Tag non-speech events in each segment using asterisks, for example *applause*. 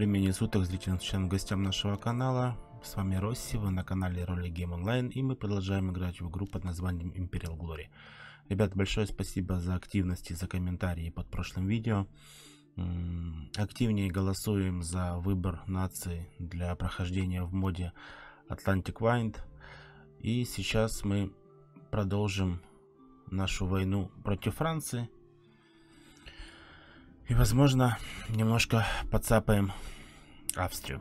времени суток зрителям членам гостям нашего канала. С вами Росси, вы на канале Роли Game Online и мы продолжаем играть в игру под названием Imperial Glory. Ребят, большое спасибо за активность и за комментарии под прошлым видео. Активнее голосуем за выбор нации для прохождения в моде Atlantic Wind. И сейчас мы продолжим нашу войну против Франции. И, возможно, немножко подцапаем Австрию.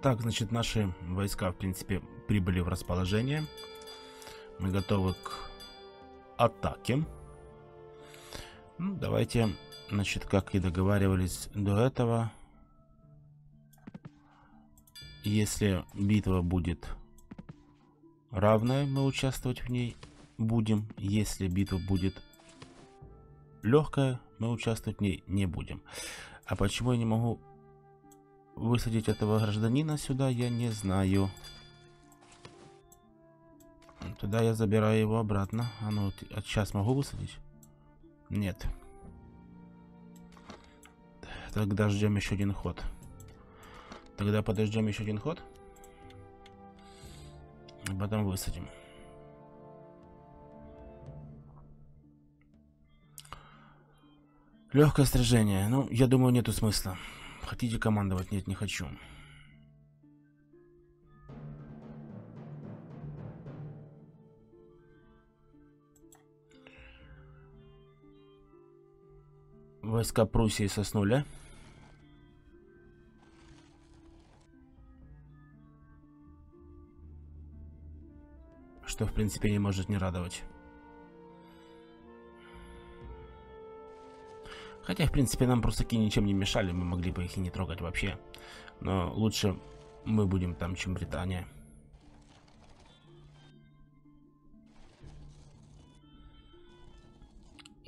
Так, значит, наши войска, в принципе, прибыли в расположение. Мы готовы к атаке. Ну, давайте, значит, как и договаривались до этого. Если битва будет равная, мы участвовать в ней будем. Если битва будет легкая, мы участвовать в ней не будем. А почему я не могу высадить этого гражданина сюда, я не знаю. Туда я забираю его обратно. А ну, а сейчас могу высадить? Нет. Тогда ждем еще один ход. Тогда подождем еще один ход. И потом высадим. Легкое сражение. Ну, я думаю, нету смысла. Хотите командовать? Нет, не хочу. Войска Пруссии соснули. Что, в принципе, не может не радовать. Хотя, в принципе, нам просто прусаки ничем не мешали, мы могли бы их и не трогать вообще. Но лучше мы будем там, чем Британия.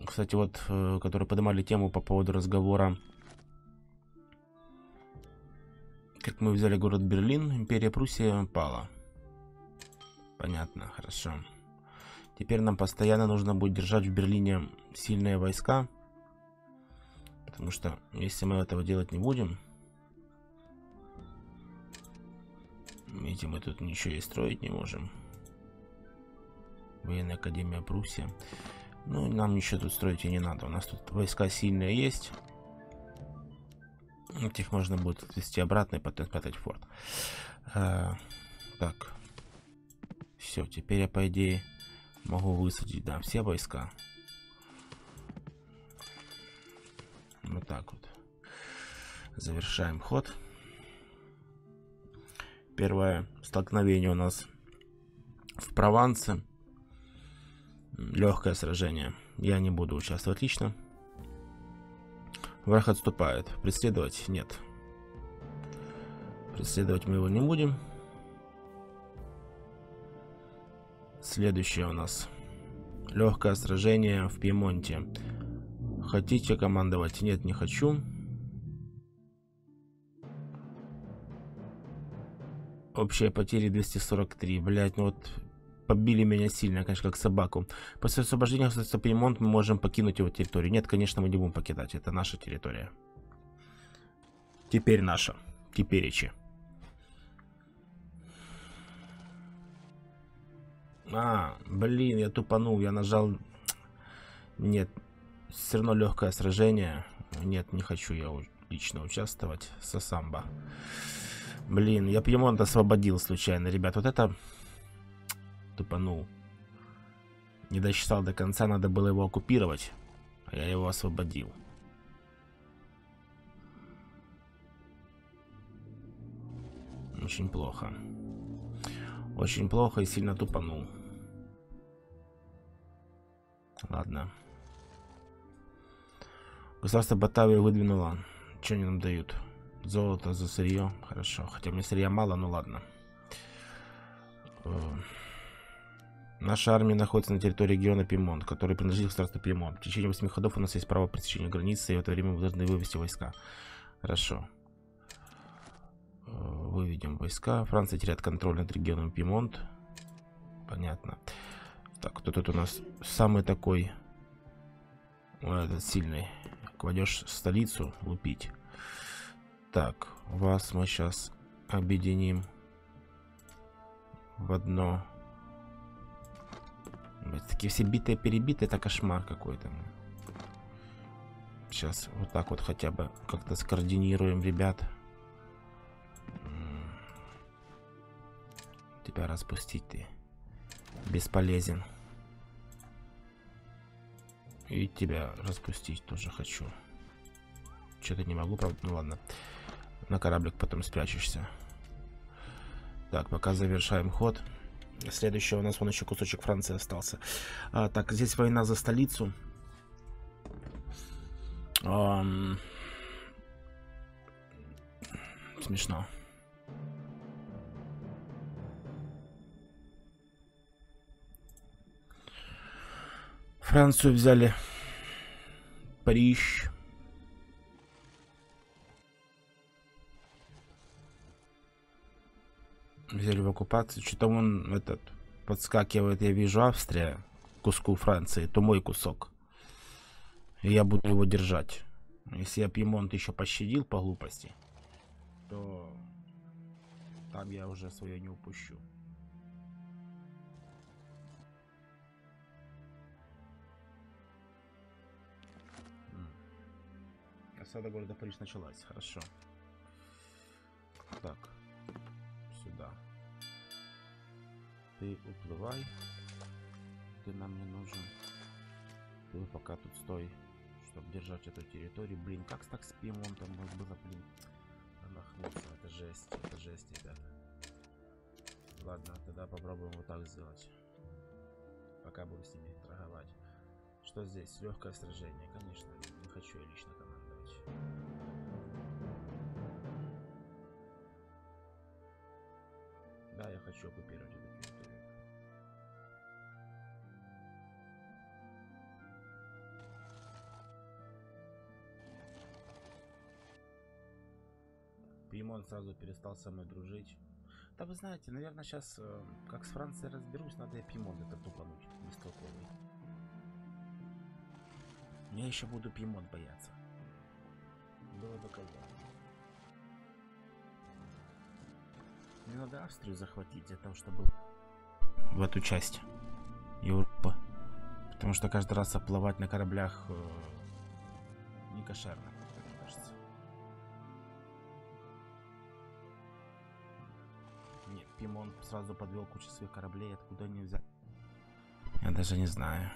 Кстати, вот, э, которые поднимали тему по поводу разговора, как мы взяли город Берлин, империя Пруссия пала. Понятно, хорошо. Теперь нам постоянно нужно будет держать в Берлине сильные войска. Потому что если мы этого делать не будем, видите, мы тут ничего и строить не можем. Военная академия Пруссия. Ну, нам ничего тут строить и не надо. У нас тут войска сильные есть. Этих можно будет отвести обратно и потом спрятать форт. А, так. Все, теперь я, по идее, могу высадить, да, все войска. Так вот. Завершаем ход. Первое столкновение у нас в Провансе. Легкое сражение. Я не буду участвовать лично. Враг отступает. Преследовать нет. Преследовать мы его не будем. Следующее у нас. Легкое сражение в Пьемонте. Хотите командовать? Нет, не хочу. Общая потери 243. Блять, ну вот побили меня сильно, конечно, как собаку. После освобождения государства Пьемонт мы можем покинуть его территорию. Нет, конечно, мы не будем покидать. Это наша территория. Теперь наша. Теперь ичи. А, блин, я тупанул. Я нажал... Нет, все равно легкое сражение. Нет, не хочу я лично участвовать. Сосамба. Блин, я Пьемонт освободил случайно, ребят. Вот это тупанул. Не досчитал до конца, надо было его оккупировать. А я его освободил. Очень плохо. Очень плохо и сильно тупанул. Ладно. Государство Батавия выдвинуло. Что они нам дают? Золото за сырье. Хорошо. Хотя мне сырья мало, ну ладно. Э, наша армия находится на территории региона Пимонт, который принадлежит государству Пимонт. В течение 8 ходов у нас есть право пресечения границы, и в это время мы должны вывести войска. Хорошо. Э, выведем войска. Франция теряет контроль над регионом Пимонт. Понятно. Так, кто тут у нас самый такой... О, этот сильный. Кладешь столицу лупить. Так, вас мы сейчас объединим в одно. Такие все битые-перебитые, это кошмар какой-то. Сейчас вот так вот хотя бы как-то скоординируем ребят. Тебя распустить ты. Бесполезен. И тебя распустить тоже хочу. Что-то не могу, правда. Ну ладно. На кораблик потом спрячешься. Так, пока завершаем ход. Следующий у нас вон еще кусочек Франции остался. А, так, здесь война за столицу. Um... Смешно. Францию взяли. Париж. Взяли в оккупацию. Что-то он этот подскакивает, я вижу, Австрия куску Франции, то мой кусок. И я буду его держать. Если я Пьемонт еще пощадил по глупости, то там я уже свое не упущу. Осада города Париж началась. Хорошо. Так. Сюда. Ты уплывай. Ты нам не нужен. Ты пока тут стой, чтобы держать эту территорию. Блин, как так с Пимонтом было, блин. Нахнуться. Это жесть. Это жесть, ребята. Ладно, тогда попробуем вот так сделать. Пока будем с ними торговать. Что здесь? Легкое сражение. Конечно, не хочу я лично да, я хочу оккупировать эту территорию. Пимон сразу перестал со мной дружить. Да вы знаете, наверное, сейчас, э, как с Францией разберусь, надо я Пимон это тупануть, бестолковый. Я еще буду Пимон бояться было бы кого. Мне надо Австрию захватить для того, чтобы в эту часть Европы. Потому что каждый раз оплывать на кораблях э, не кошерно, Пимон сразу подвел кучу своих кораблей, откуда они взяли. Я даже не знаю.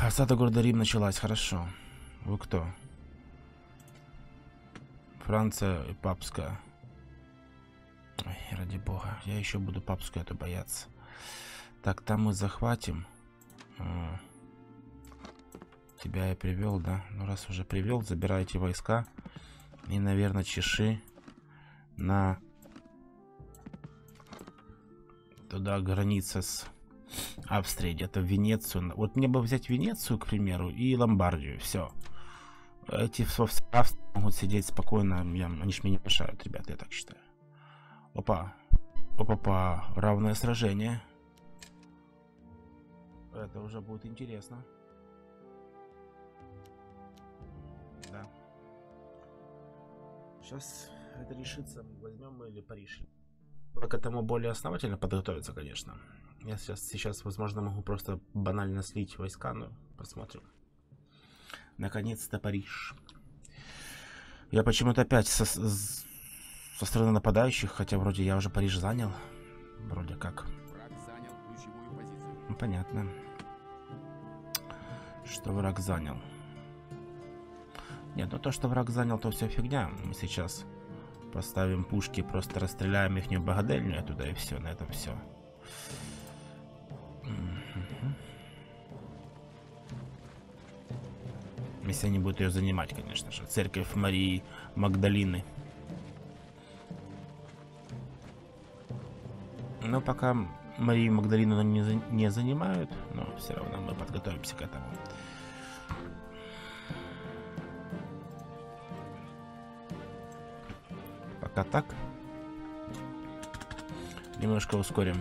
Осада города Рим началась, хорошо. Вы кто? Франция и папская. Ой, ради бога. Я еще буду папскую это бояться. Так, там мы захватим. А, тебя я привел, да? Ну, раз уже привел, забирайте войска. И, наверное, чеши на... Туда граница с Австрией, где-то Венецию. Вот мне бы взять Венецию, к примеру, и Ломбардию. Все. Эти Австрии могут сидеть спокойно. Я, они ж мне не мешают, ребята, я так считаю. Опа. Опа-па. Равное сражение. Это уже будет интересно. Да. Сейчас это решится, возьмем мы или Париж. К этому более основательно подготовиться, конечно. Я сейчас, сейчас, возможно, могу просто банально слить войска, но посмотрим. Наконец-то Париж. Я почему-то опять со, со стороны нападающих, хотя вроде я уже Париж занял. Вроде как. Ну, понятно. Что враг занял. Нет, ну то, что враг занял, то все фигня. Мы сейчас поставим пушки, просто расстреляем их богадельню туда и все, на этом все. Если они будут ее занимать, конечно же. Церковь Марии Магдалины. Но пока Марию Магдалину не, за, не занимают, но все равно мы подготовимся к этому. Пока так. Немножко ускорим,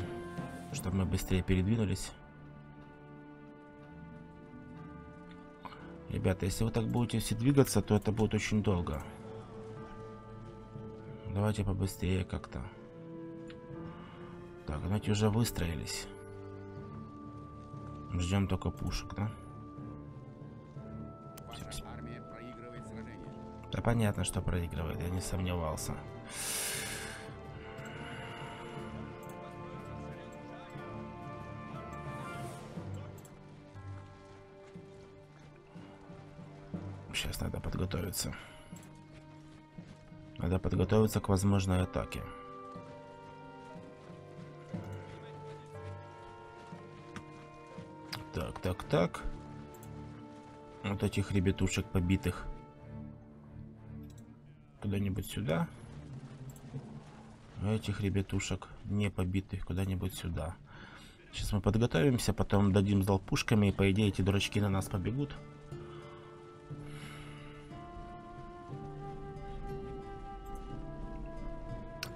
чтобы мы быстрее передвинулись. Ребята, если вы так будете все двигаться, то это будет очень долго. Давайте побыстрее как-то. Так, знаете, уже выстроились. Ждем только пушек, да? Да понятно, что проигрывает, я не сомневался. Сейчас надо подготовиться. Надо подготовиться к возможной атаке. Так, так, так. Вот этих ребятушек побитых. Куда-нибудь сюда. А этих ребятушек не побитых куда-нибудь сюда. Сейчас мы подготовимся, потом дадим сдал пушками, и по идее эти дурачки на нас побегут.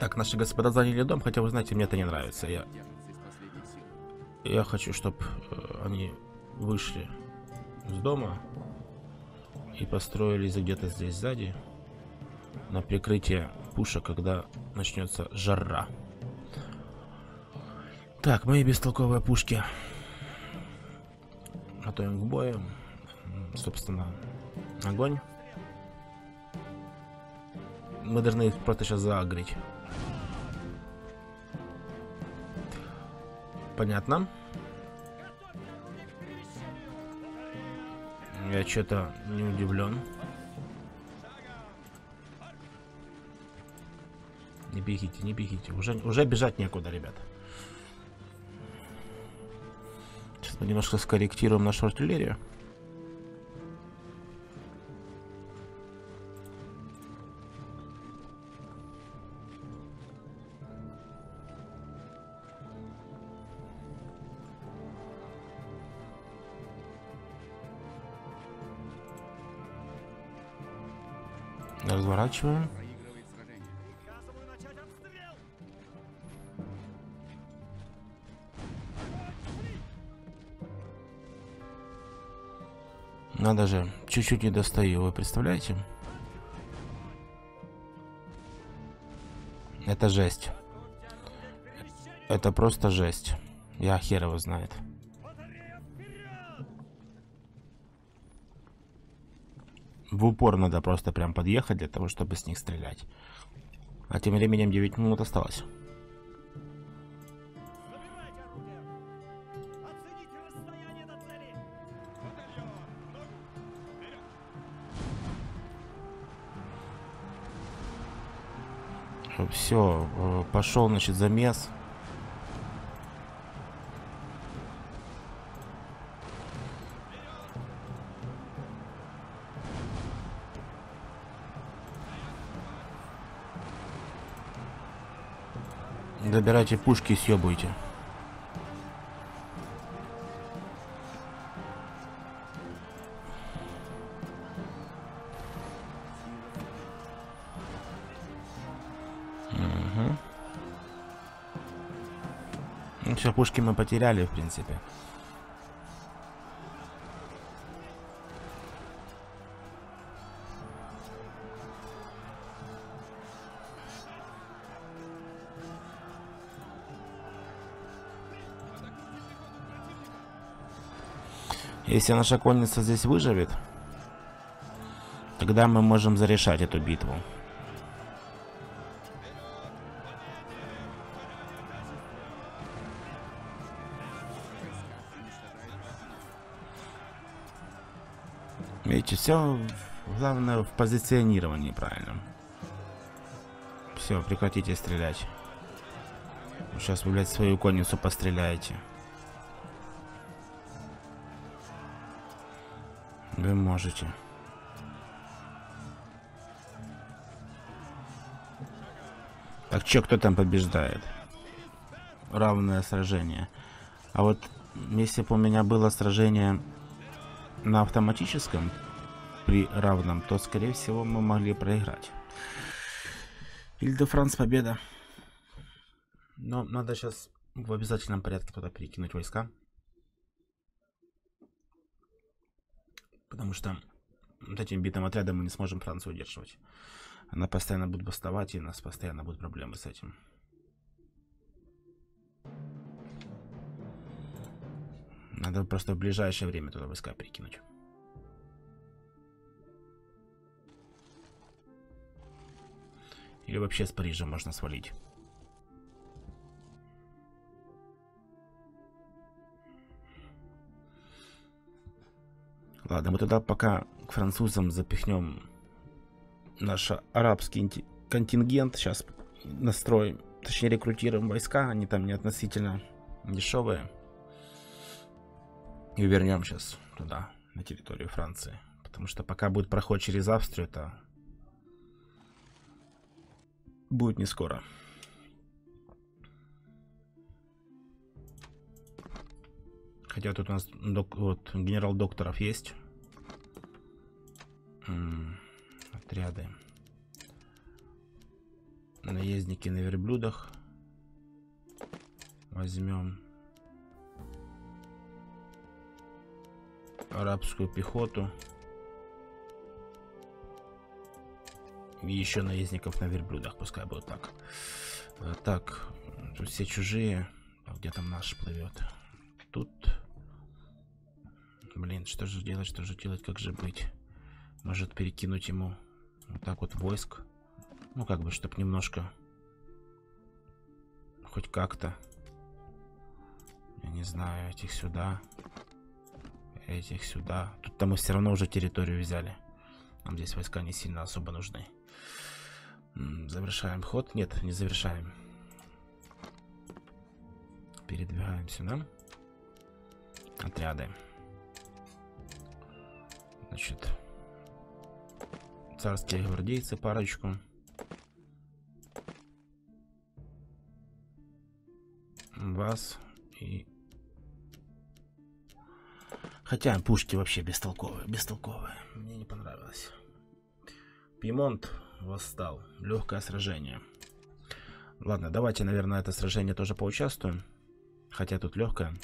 Так, наши господа заняли дом, хотя вы знаете, мне это не нравится. Я, из я хочу, чтобы они вышли с дома и построились где-то здесь сзади на прикрытие пушек, когда начнется жара. Так, мои бестолковые пушки. Готовим к бою. Собственно, огонь. Мы должны их просто сейчас заагрить. Понятно. Я что-то не удивлен. Не бегите, не бегите. Уже, уже бежать некуда, ребят. Сейчас мы немножко скорректируем нашу артиллерию. Разворачиваем. Надо же, чуть-чуть не достаю, вы представляете? Это жесть. Это просто жесть. Я хер его знает. В упор надо просто прям подъехать для того, чтобы с них стрелять. А тем временем 9 минут осталось. Все, пошел, значит, замес. Забирайте пушки и съебуйте. Мгм. Ну, все, пушки мы потеряли, в принципе. Если наша конница здесь выживет, тогда мы можем зарешать эту битву. Видите, все главное в позиционировании правильно. Все, прекратите стрелять. Сейчас вы, блядь, свою конницу постреляете. Вы можете. Так, чё, кто там побеждает? Равное сражение. А вот если бы у меня было сражение на автоматическом при равном, то, скорее всего, мы могли проиграть. Иль Франц победа. Но надо сейчас в обязательном порядке туда перекинуть войска. Потому что вот этим битым отрядом мы не сможем Францию удерживать. Она постоянно будет бастовать, и у нас постоянно будут проблемы с этим. Надо просто в ближайшее время туда войска перекинуть. Или вообще с Парижа можно свалить. Ладно, мы тогда пока к французам запихнем наш арабский контингент. Сейчас настроим, точнее рекрутируем войска. Они там не относительно дешевые. И вернем сейчас туда, на территорию Франции. Потому что пока будет проход через Австрию, это будет не скоро. Хотя тут у нас док, вот, генерал докторов есть. М -м, отряды. Наездники на верблюдах. Возьмем. Арабскую пехоту. И еще наездников на верблюдах, пускай будет так. Э, так, тут все чужие. А где там наш плывет? Тут Блин, что же делать, что же делать, как же быть? Может перекинуть ему вот так вот войск? Ну, как бы, чтобы немножко... Хоть как-то. Я не знаю, этих сюда. Этих сюда. Тут-то мы все равно уже территорию взяли. Нам здесь войска не сильно особо нужны. Завершаем ход. Нет, не завершаем. Передвигаемся, да? Отряды. Значит, царские гвардейцы парочку. Вас и... Хотя пушки вообще бестолковые, бестолковые. Мне не понравилось. Пьемонт восстал. Легкое сражение. Ладно, давайте, наверное, это сражение тоже поучаствуем. Хотя тут легкое.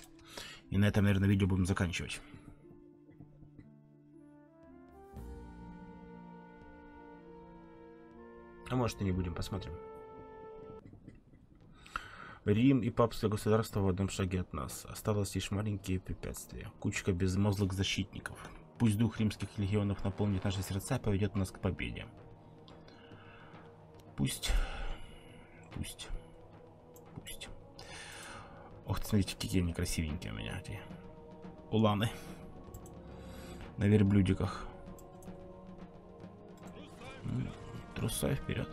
И на этом, наверное, видео будем заканчивать. А может и не будем, посмотрим. Рим и папское государство в одном шаге от нас. Осталось лишь маленькие препятствия. Кучка безмозглых защитников. Пусть дух римских легионов наполнит наши сердца и поведет нас к победе. Пусть. Пусть. Пусть. Ох, смотрите, какие они красивенькие у меня эти уланы. На верблюдиках. Трусай вперед.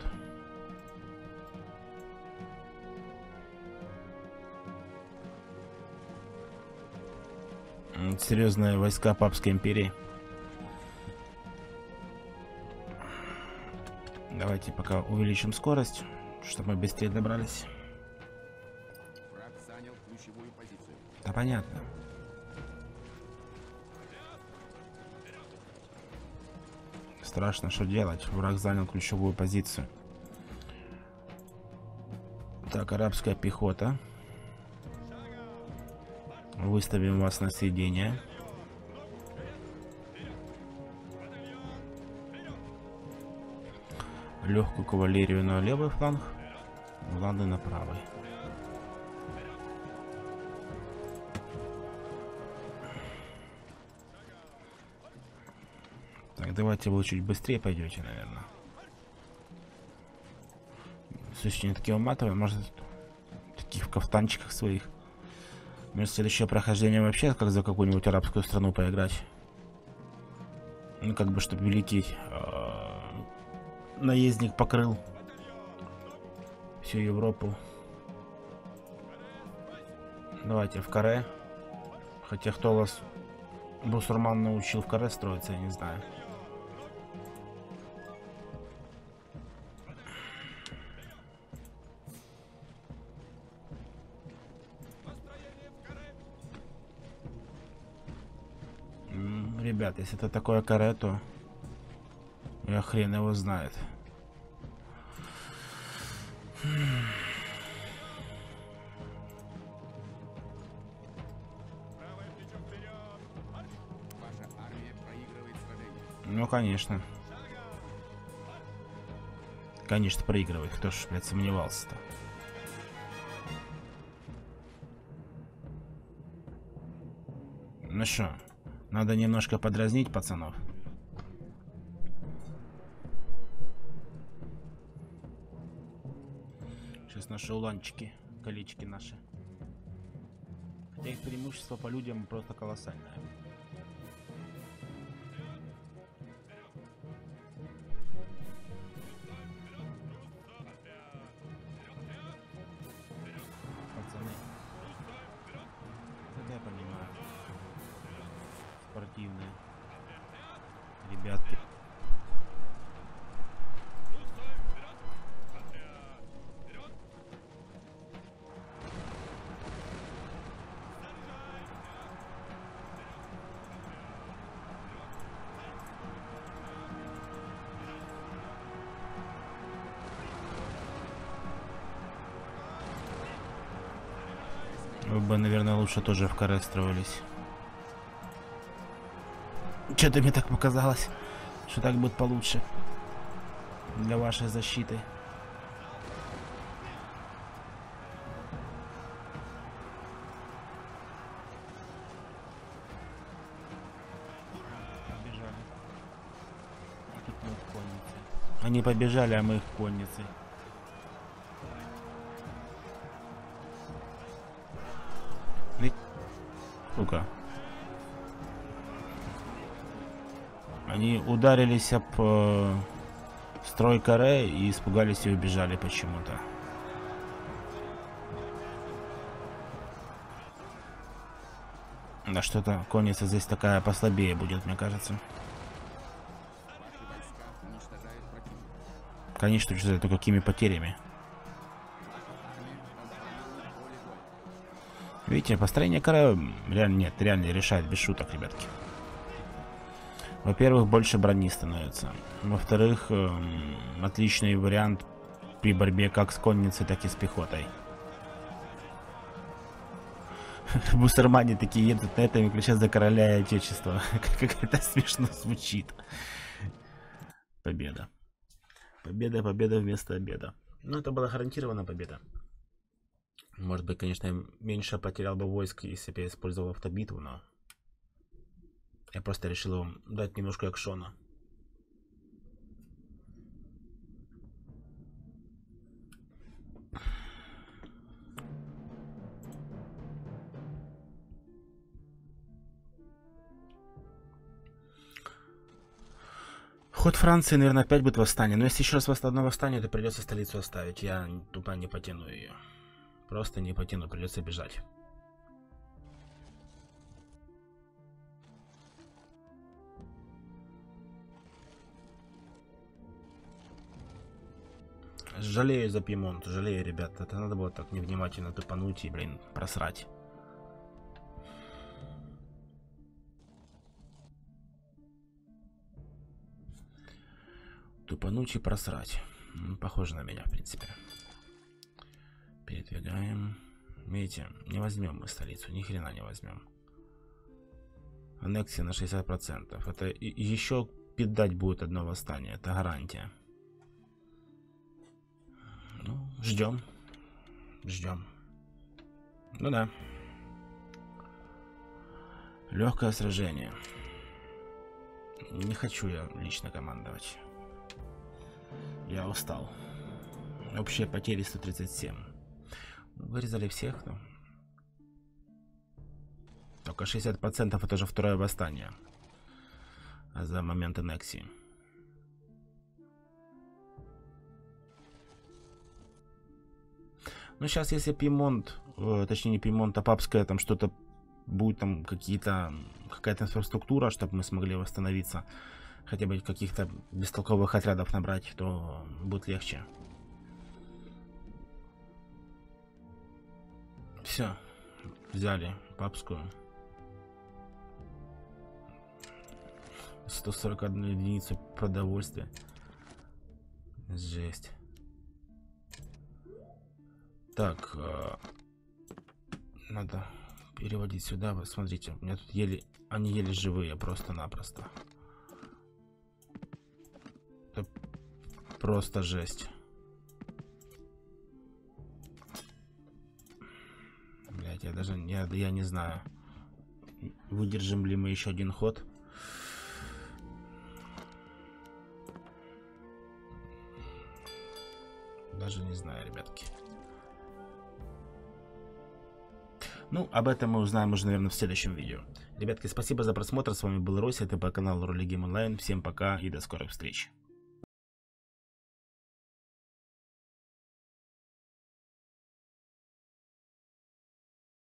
Серьезные войска Папской империи. Давайте пока увеличим скорость, чтобы мы быстрее добрались. Враг занял ключевую позицию. Да понятно. Страшно, что делать. Враг занял ключевую позицию. Так, арабская пехота. Выставим вас на съедение. Легкую кавалерию на левый фланг. Влады на правый. Давайте вы чуть быстрее пойдете, наверное. Слушайте, они такие уматовые, может, таких в кафтанчиках своих. Может, следующее прохождение вообще как за какую-нибудь арабскую страну поиграть. Ну, как бы, чтобы великий э, наездник покрыл всю Европу. Давайте в каре. Хотя кто вас Бусурман научил в каре строиться, я не знаю. Ребят, если это такое каре, то я хрен его знает. Ну, конечно. Конечно, проигрывает. Кто ж, блядь, сомневался-то? Ну что, надо немножко подразнить пацанов. Сейчас наши уланчики, колечки наши. Хотя их преимущество по людям просто колоссальное. Бы, наверное, лучше тоже в каре строились. Что-то мне так показалось, что так будет получше. Для вашей защиты. Побежали. Они побежали, а мы их конницы. Сука. Они ударились об э, строй каре и испугались и убежали почему-то. Да что-то конница здесь такая послабее будет, мне кажется. Конечно, что это какими потерями. Видите, построение кара реально нет, реально решает без шуток, ребятки. Во-первых, больше брони становится. Во-вторых, эм, отличный вариант при борьбе как с конницей, так и с пехотой. *laughs* Бустермане такие едут на этом и кричат за короля и отечества. *laughs* Как это смешно звучит. Победа. Победа, победа вместо обеда. Ну, это была гарантированная победа. Может быть, конечно, я меньше потерял бы войск, если бы я использовал автобитву, но... Я просто решил вам дать немножко экшона. Ход Франции, наверное, опять будет восстание. Но если еще раз восстание, восстание, то придется столицу оставить. Я тупо не потяну ее. Просто не потяну, придется бежать. Жалею за Пьемонт, жалею, ребят. Это надо было так невнимательно тупануть и, блин, просрать. Тупануть и просрать. М, Похоже на меня, в принципе. Передвигаем. Видите, не возьмем мы столицу, ни хрена не возьмем. Аннексия на 60%. Это еще пидать будет одно восстание, это гарантия. Ну, ждем. Ждем. Ну да. Легкое сражение. Не хочу я лично командовать. Я устал. Общие потери 137. Вырезали всех, но... Только 60% это же второе восстание. За момент аннексии. Ну, сейчас, если Пимонт, э, точнее не Пимонт, а Папская, там что-то будет, там какие-то, какая-то инфраструктура, чтобы мы смогли восстановиться, хотя бы каких-то бестолковых отрядов набрать, то будет легче. Все, взяли Папскую. 141 единицу продовольствия. Жесть. Так, э, надо переводить сюда. Вы смотрите, у меня тут еле, они еле живые просто-напросто. просто жесть. Даже я, я не знаю. Выдержим ли мы еще один ход? Даже не знаю, ребятки. Ну, об этом мы узнаем уже, наверное, в следующем видео. Ребятки, спасибо за просмотр. С вами был Рося, это по каналу Ролигейм Онлайн. Всем пока и до скорых встреч.